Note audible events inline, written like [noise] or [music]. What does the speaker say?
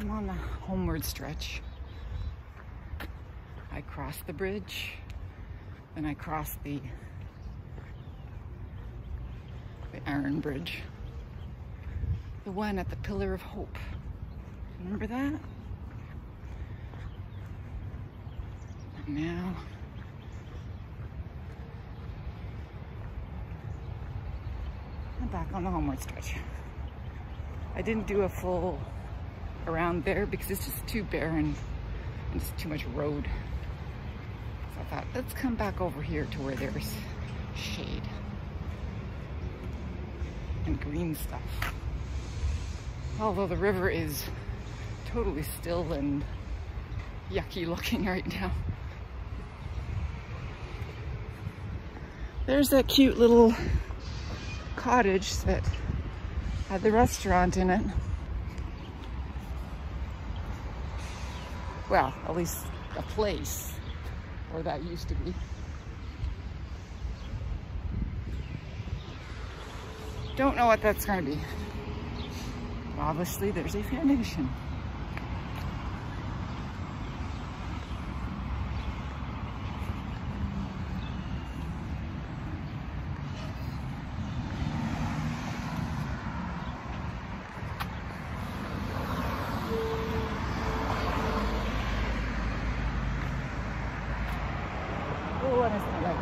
I'm on the homeward stretch. I crossed the bridge, then I crossed the the Iron Bridge. The one at the Pillar of Hope. Remember that? And now I'm back on the homeward stretch. I didn't do a full around there because it's just too barren and just too much road. So I thought, let's come back over here to where there's shade and green stuff. Although the river is totally still and yucky looking [laughs] right now. There's that cute little cottage that had the restaurant in it. Well, at least a place where that used to be. Don't know what that's going to be. Obviously, there's a foundation. school and it's like